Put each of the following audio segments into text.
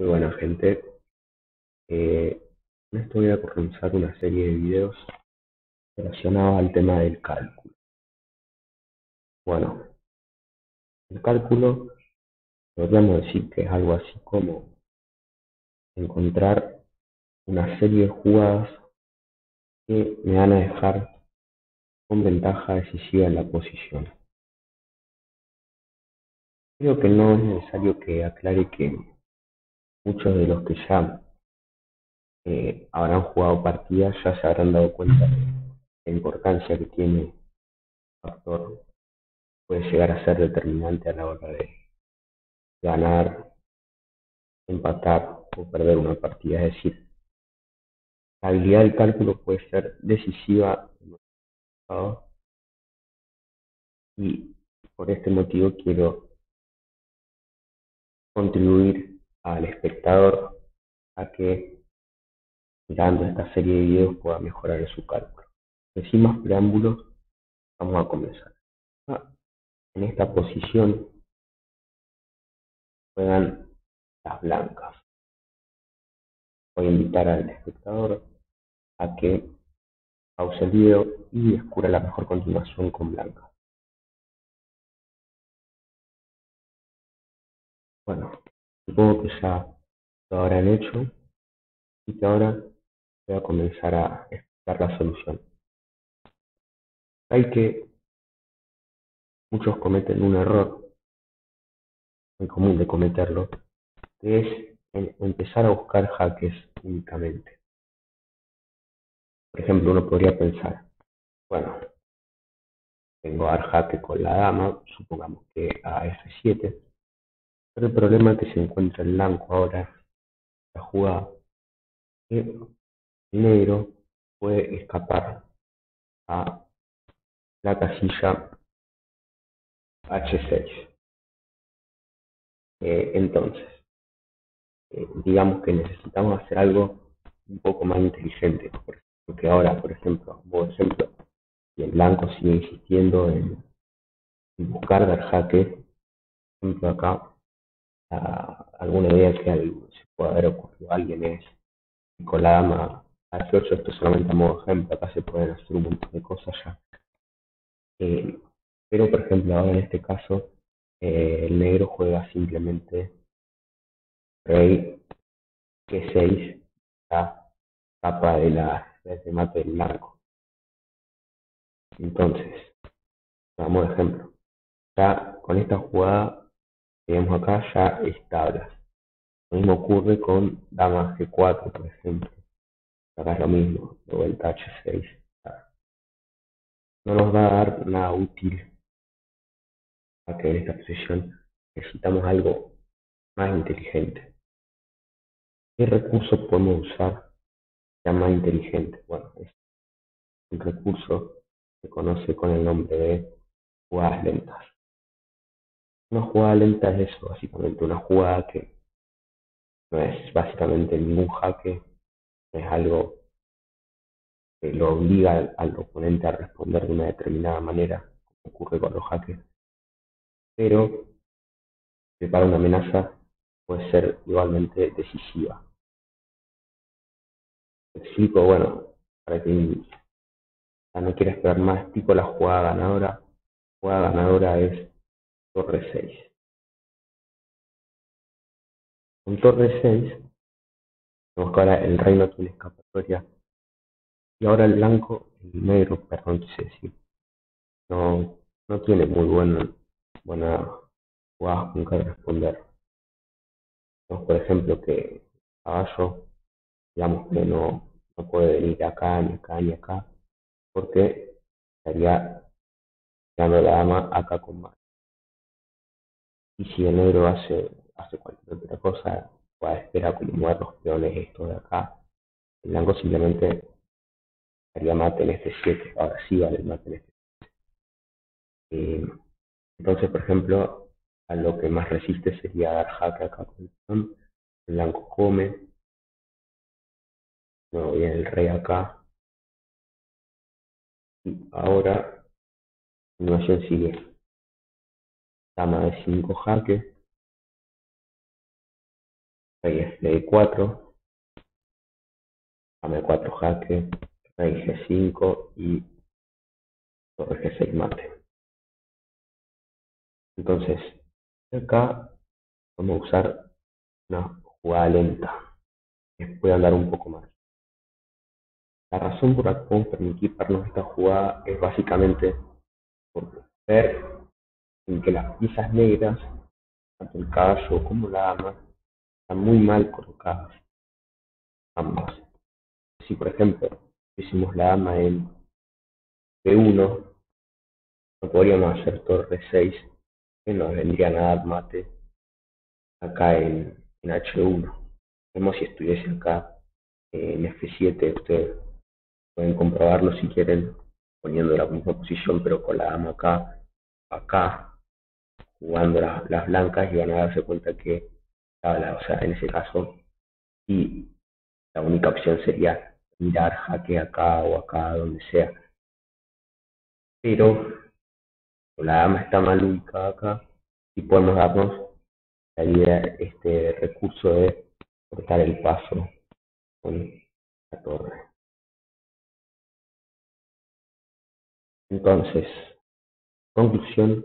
Muy buena gente. Eh, en esto voy a comenzar una serie de videos relacionados al tema del cálculo. Bueno, el cálculo podríamos decir que es algo así como encontrar una serie de jugadas que me van a dejar con ventaja decisiva en la posición. Creo que no es necesario que aclare que muchos de los que ya eh, habrán jugado partidas ya se habrán dado cuenta de la importancia que tiene el factor puede llegar a ser determinante a la hora de ganar, empatar o perder una partida. Es decir, la habilidad del cálculo puede ser decisiva y por este motivo quiero contribuir al espectador a que mirando esta serie de videos pueda mejorar su cálculo. Sin más preámbulos, vamos a comenzar. Ah, en esta posición juegan las blancas. Voy a invitar al espectador a que pause el video y descubra la mejor continuación con blancas. Bueno, supongo que ya lo habrán hecho y que ahora voy a comenzar a explicar la solución. Hay que muchos cometen un error muy común de cometerlo, que es empezar a buscar jaques únicamente. Por ejemplo, uno podría pensar, bueno, tengo a dar jaque con la dama, supongamos que a F7, el problema que se encuentra el blanco ahora, la jugada, negro puede escapar a la casilla H6. Eh, entonces, eh, digamos que necesitamos hacer algo un poco más inteligente, porque ahora, por ejemplo, por ejemplo, el blanco sigue insistiendo en, buscar dar jaque, por ejemplo acá, alguna idea que se puede haber ocurrido a alguien es dama H8, esto solamente a modo ejemplo, acá se pueden hacer un montón de cosas ya. Eh, pero por ejemplo ahora en este caso eh, el negro juega simplemente rey G6 la capa de la de mate del blanco. Entonces, vamos a ejemplo. Ya con esta jugada Tenemos acá ya establas. Lo mismo ocurre con dama G4, por ejemplo. Acá es lo mismo, de vuelta H6. No nos va a dar nada útil que en esta posición necesitamos algo más inteligente. ¿Qué recurso podemos usar ya más inteligente? Bueno, es un recurso se conoce con el nombre de jugadas lentas. Una jugada lenta es eso, básicamente una jugada que no es básicamente ningún jaque, es algo que lo obliga al, oponente a responder de una determinada manera, como ocurre con los jaques, pero que para una amenaza puede ser igualmente decisiva. Explico, bueno, para que no quiera esperar más, explico la jugada ganadora. La jugada ganadora es torre 6. Con torre 6, vemos que ahora el rey no tiene escapatoria. Y ahora el blanco, el negro, perdón, decir, no, no tiene muy buen, buena jugada con que responder. Por ejemplo, que caballo, digamos que no, no puede venir acá, ni acá, ni acá, porque estaría dando la dama acá con más. Y si el negro hace, hace cualquier otra cosa, puede esperar como mover los peones estos de acá, el blanco simplemente haría mate en este 7. Ahora sí vale el mate en este 7. Eh, entonces, por ejemplo, a lo que más resiste sería dar jaque acá con el. El blanco come. Luego viene el rey acá. Y ahora, continuación sigue dama de 5 jaque, rey F4, dama 4 jaque, rey G5 y torre G6 mate. Entonces, acá vamos a usar una jugada lenta, que puede andar un poco más. La razón por la que podemos permitir pararnos esta jugada es básicamente por ver en que las piezas negras, tanto el caballo como la dama, están muy mal colocadas. Ambas. Si por ejemplo hicimos la dama en B1, no podríamos hacer torre 6, que nos vendrían a dar mate acá en, en H1. Vemos si estuviese acá en F7, ustedes pueden comprobarlo si quieren poniendo la misma posición pero con la dama acá, acá, jugando las, blancas y van a darse cuenta que, o sea, en ese caso, y la única opción sería mirar jaque acá o acá, donde sea. Pero la dama está mal ubicada acá y podemos darnos la idea, este recurso de cortar el paso con la torre. Entonces, conclusión,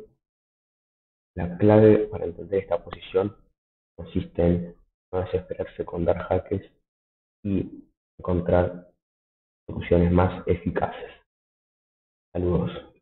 la clave para entender esta posición consiste en no desesperarse con dar jaques y encontrar soluciones más eficaces. Saludos.